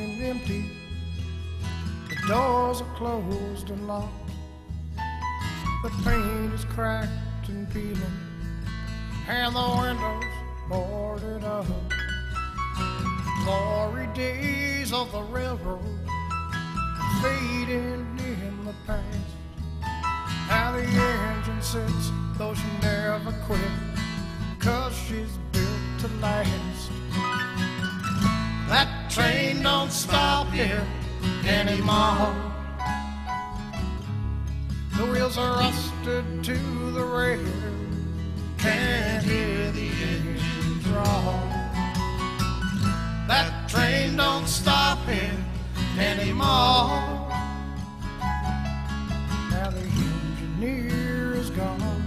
and empty. The doors are closed and locked. The paint is cracked and peeling, and the windows boarded up. Glory days of the railroad fading in the past. How the engine sits, though she never quit, cause she's built to last. Don't stop here anymore. The wheels are rusted to the rail, can't hear the engine draw. That train don't stop here anymore. Now the engineer is gone,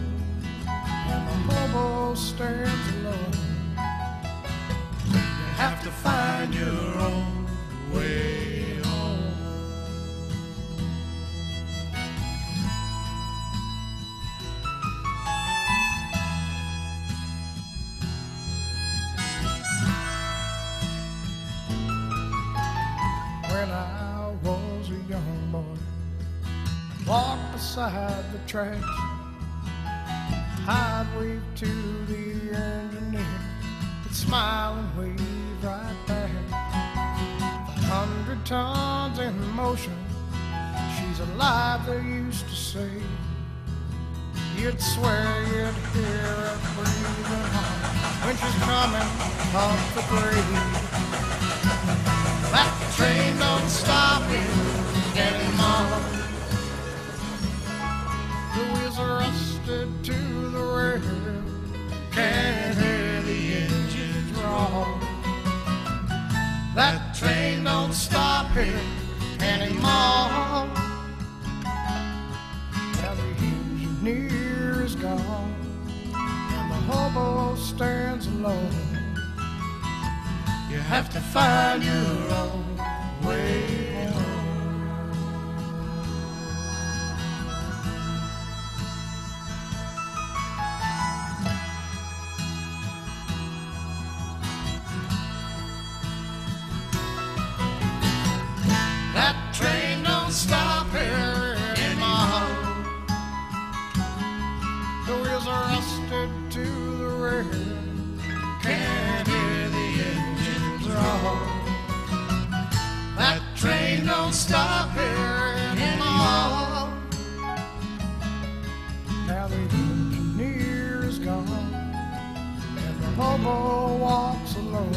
and the hobo stands alone. You have to find your own beside the tracks. I'd wave to the engineer, he'd smile and wave tons in motion, she's alive, they used to say. You'd swear you'd hear her breathing when she's coming off the grave. That train don't stop here anymore. The wheels are rusted to the rail. Can't hear the engines roar. That train don't stop here anymore. Now the engineer is gone, and the hobo stands alone. You have to find your own way and walks alone.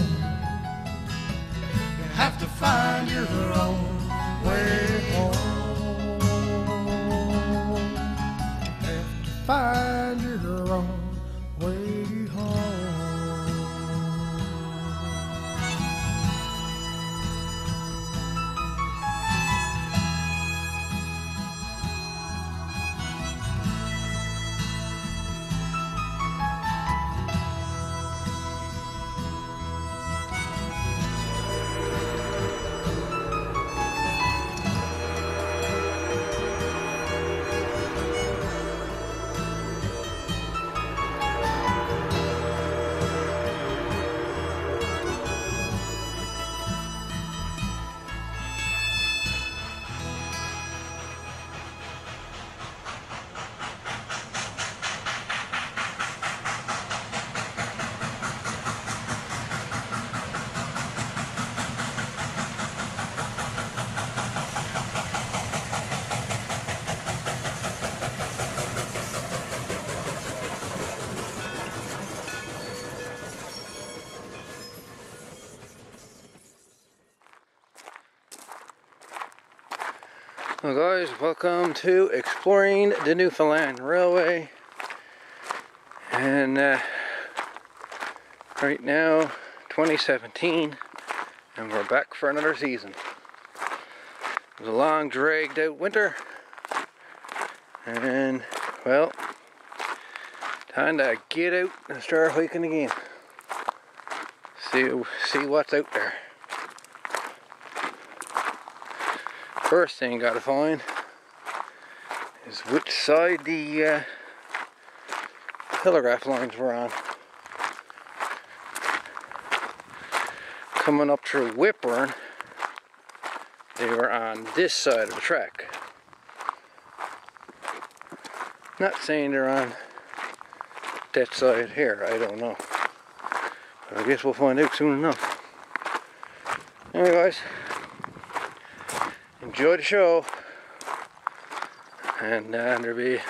You have to find your own way home. You have to find Well guys, welcome to Exploring the Newfoundland Railway. And uh, right now, 2017, and we're back for another season. It was a long, dragged out winter. And, well, time to get out and start hiking again. See, see what's out there. First thing gotta find is which side the uh, telegraph lines were on. coming up through Whitbourne, they were on this side of the track. Not saying they're on that side here, I don't know. But I guess we'll find out soon enough. Anyway guys, enjoy the show. And uh, there'll be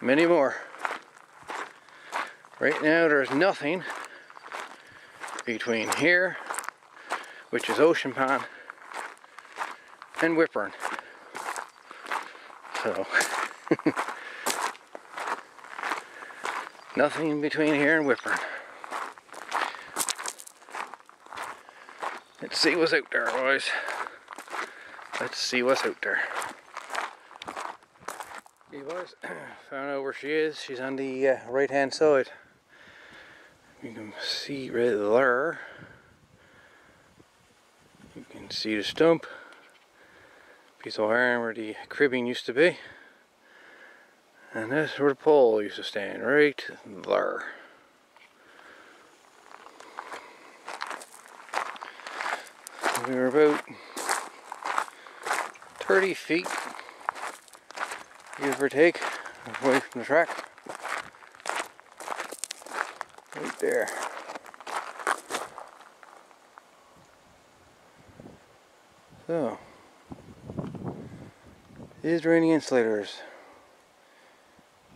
many more. Right now there's nothing between here, which is Ocean Pond, and Whitbourne. So, nothing between here and Whitbourne. Let's see what's out there, boys. Let's see what's out there. Okay, boys, found out where she is. She's on the uh, right hand side. You can see right there. You can see the stump. Piece of iron where the cribbing used to be. And that's where the pole used to stand, right there. We were about 30 feet, give or take, away from the track. Right there. So, there any insulators?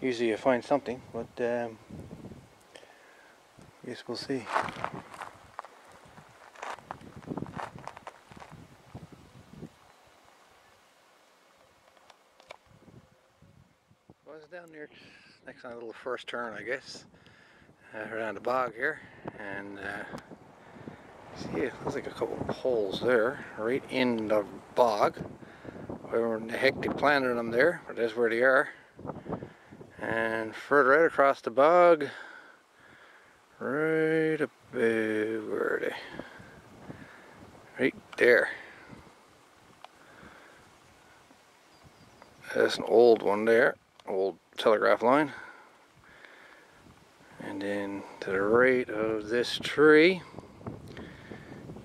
Usually you find something, but um, I guess we'll see. Was down there. Next on a little first turn, I guess. Uh, around the bog here. And uh, see it looks like a couple of holes there right in the bog. Where the heck they planted them there but that's where they are. And further out across the bog right about where are they right there that's an old one there old line and then to the right of this tree,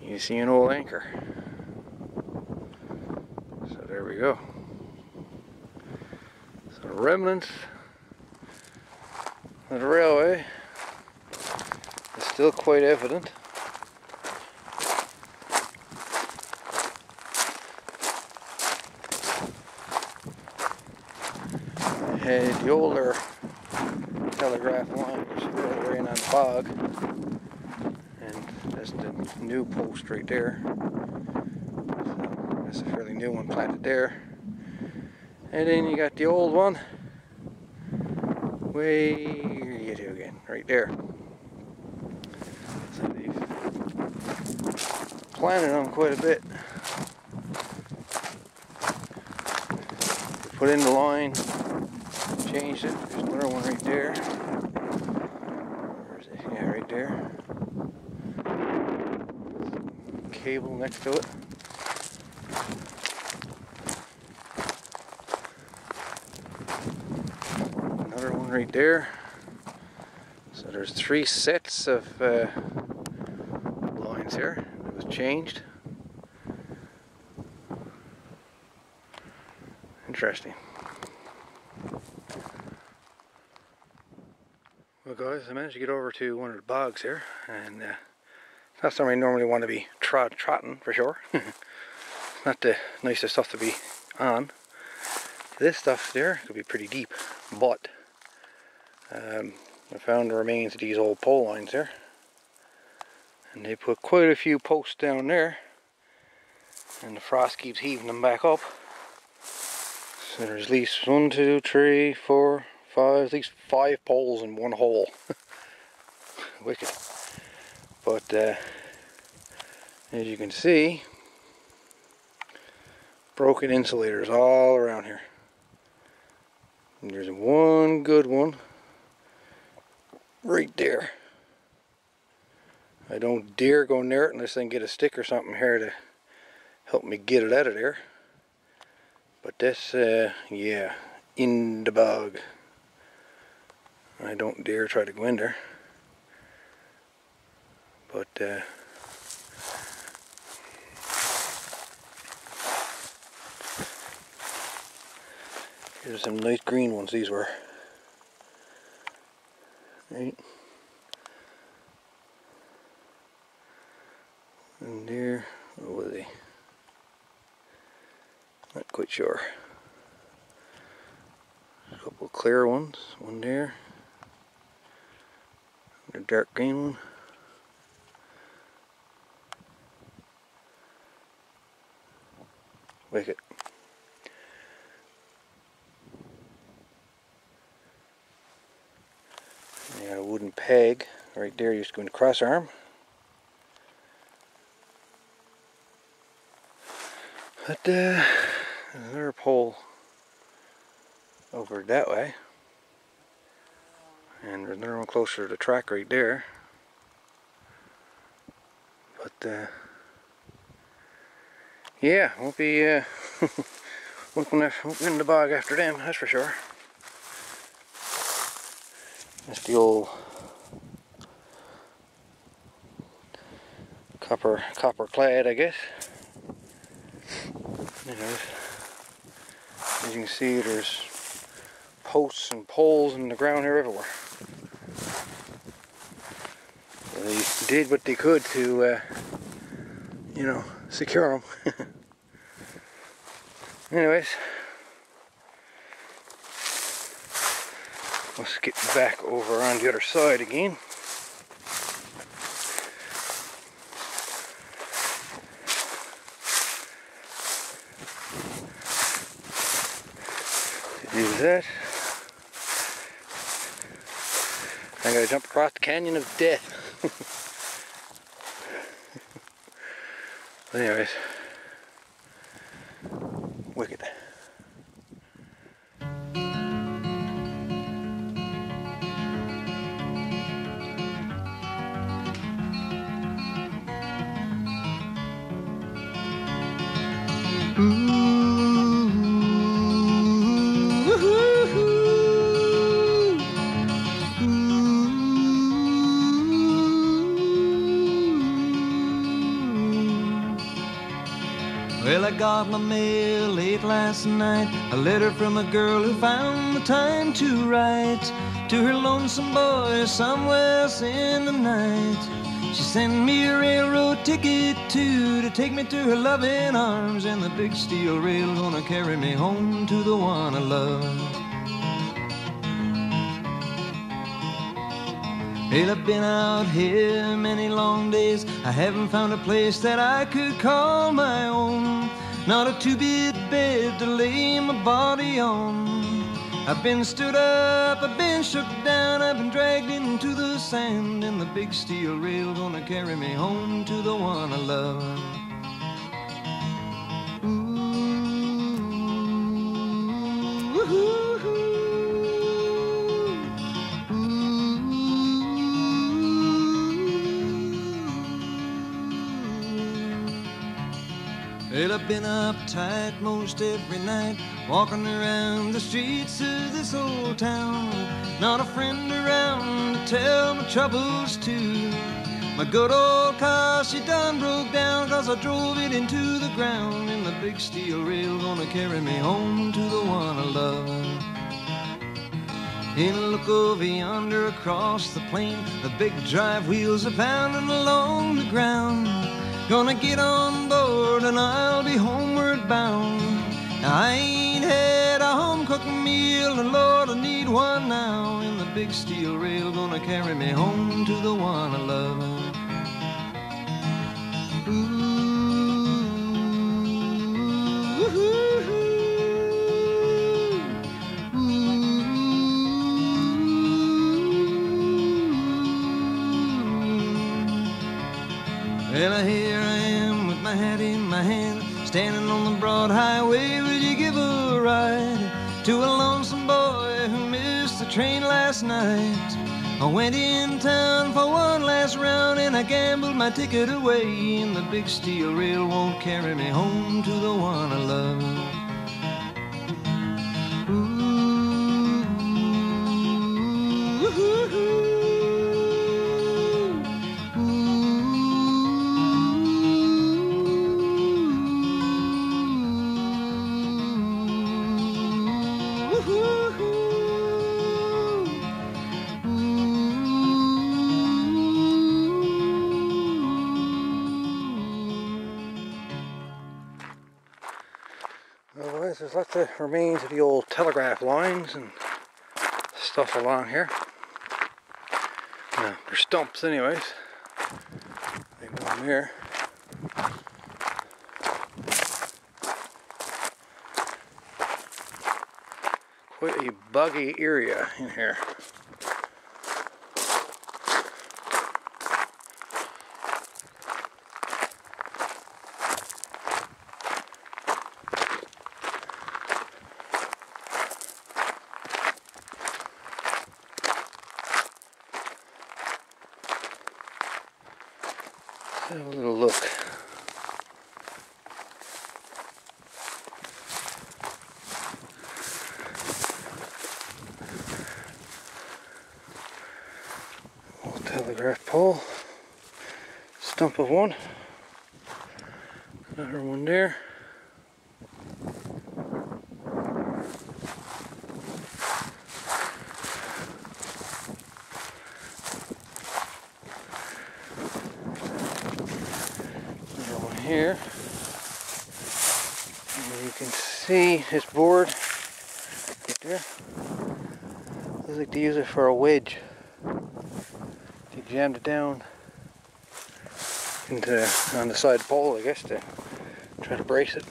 you see an old anchor. So there we go. So remnants of the railway is still quite evident. Had the older telegraph line is further in on bog. And that's the new post right there. So that's a fairly new one planted there. And then you got the old one. Way you do again, right there. So they've planted them quite a bit. Put in the line, changed it. There's another one right there. Where's it? Yeah, right there. Cable next to it. Another one right there. So there's three sets of uh, lines here. It was changed. Interesting. Well guys, I managed to get over to one of the bogs here, and uh, not somewhere I normally want to be trot trotting for sure. not the nicest stuff to be on. This stuff there could be pretty deep, but um, I found the remains of these old pole lines there. And they put quite a few posts down there, and the frost keeps heaving them back up. So there's at least one, two, three, four, five, at least five poles in one hole. Wicked. But uh, as you can see, broken insulators all around here. And there's one good one right there. I don't dare go near it unless I can get a stick or something here to help me get it out of there. But this, uh, yeah, in the bog. I don't dare try to go in there. But uh, here's some nice green ones these were. Right. And there, where were they? Not quite sure. A couple clear ones, one there. A dark green one. Wicket. You got a wooden peg right there, you're just going to cross arm. But uh, another pole over that way. And there's another one closer to the track right there. But uh, yeah, won't be uh, won't be in the bog after them, that's for sure. That's the old copper copper clad, I guess. You know, as you can see, there's posts and poles in the ground here everywhere. They did what they could to, uh, you know, secure them. Anyways, let's get back over on the other side again. do that. I'm gonna jump across the canyon of death. Anyways, got my mail late last night. A letter from a girl who found the time to write to her lonesome boy somewhere in the night. She sent me a railroad ticket too to take me to her loving arms, and the big steel rail gonna carry me home to the one I love. Well, I've been out here many long days. I haven't found a place that I could call my own. Not a two-bit bed to lay my body on. I've been stood up, I've been shook down, I've been dragged into the sand, and the big steel rail gonna carry me home to the one I love. I've been uptight most every night, walking around the streets of this old town. Not a friend around to tell my troubles to. My good old car, she done broke down, cause I drove it into the ground. And the big steel rail gonna carry me home to the one I love. And look over yonder across the plain, the big drive wheels are pounding along the ground. Gonna get on board and I'll be homeward bound. I ain't had a home cooked meal, and Lord, I need one now. And the big steel rail gonna carry me home to the one I love. Well, here I am with my hat in my hand, standing on the broad highway. Would you give a ride to a lonesome boy who missed the train last night? I went in town for one last round and I gambled my ticket away. And the big steel rail won't carry me home to the one I love. There's lots of remains of the old telegraph lines and stuff along here. They're stumps anyways. They go in here. Quite a buggy area in here. Have a little look. Old telegraph pole. Stump of one. Another one there. here. And you can see this board right there. Looks like to use it for a wedge. They jammed it down into on the side pole, I guess, to try to brace it.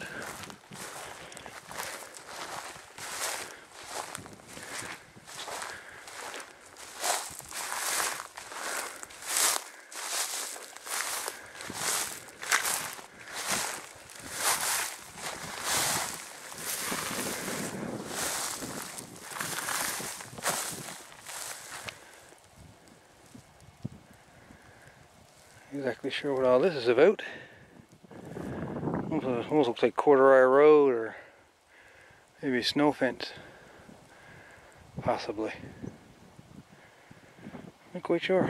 exactly sure what all this is about. Almost looks like Corduroy Road or maybe snow fence. Possibly. Not quite sure.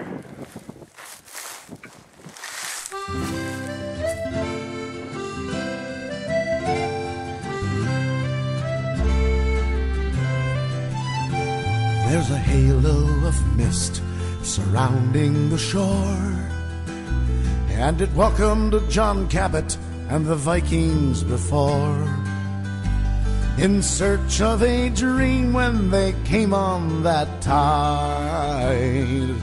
There's a halo of mist surrounding the shore and it welcomed John Cabot and the Vikings before. In search of a dream when they came on that tide.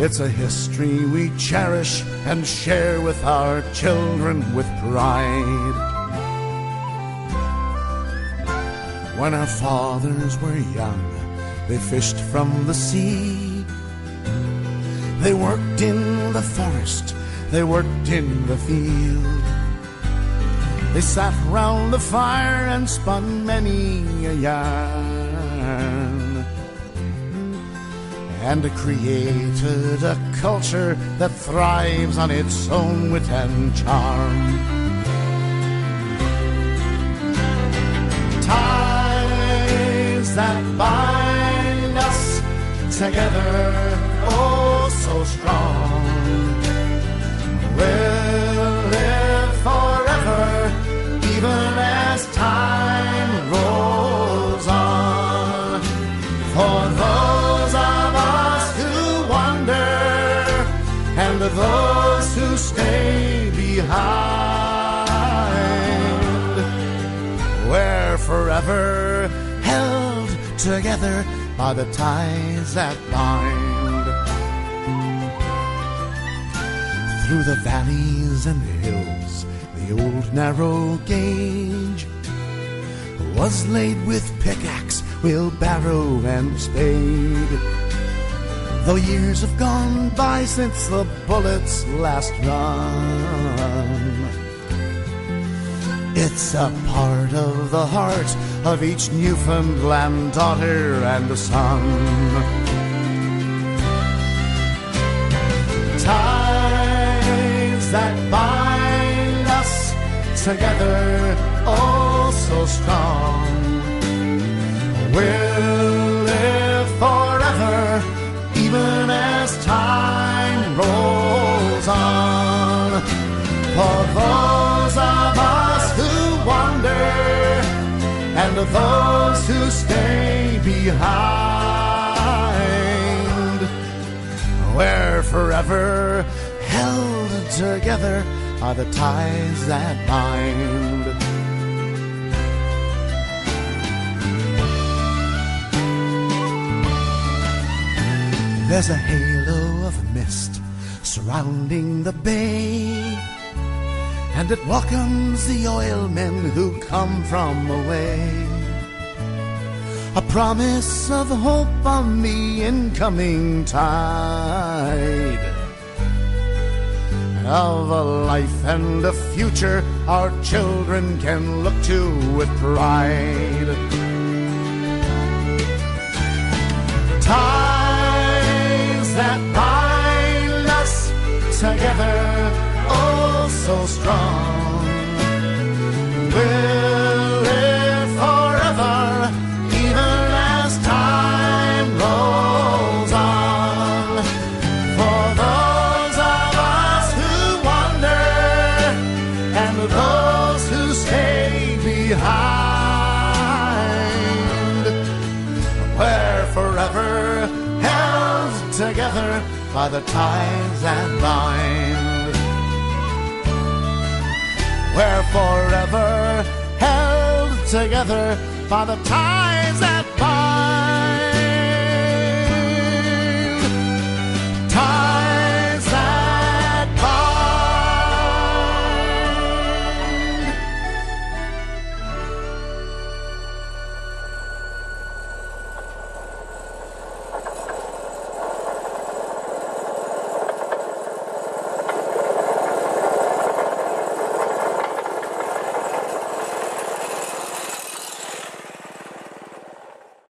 It's a history we cherish and share with our children with pride. When our fathers were young, they fished from the sea they worked in the forest, they worked in the field. They sat round the fire and spun many a yarn. And created a culture that thrives on its own wit and charm. Ties that bind us together so strong. We'll live forever, even as time rolls on. For those of us who wander and those who stay behind, we're forever held together by the ties that bind. Through the valleys and hills, the old narrow gauge was laid with pickaxe, wheelbarrow, and spade. Though years have gone by since the bullets last run, it's a part of the heart of each Newfoundland daughter and son. That bind us together oh so strong. We'll live forever, even as time rolls on. For those of us who wander and those who stay behind, we're forever together by the ties that bind. There's a halo of mist surrounding the bay, and it welcomes the oilmen who come from away. A promise of hope on the incoming tide of a life and a future our children can look to with pride. Ties that bind us together, oh so strong, together by the ties that bind. We're forever held together by the ties that